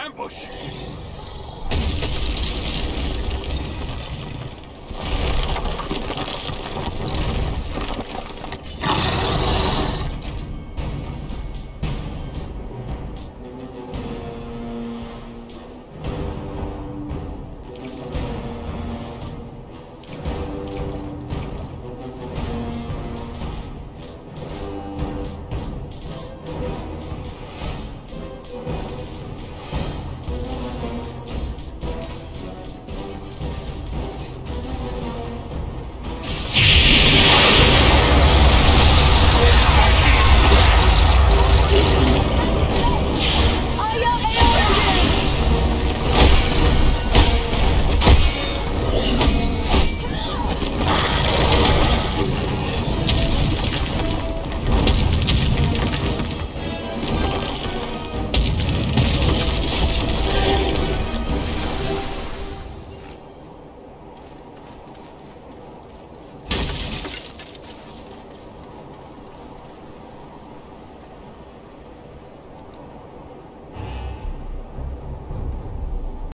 Ambush!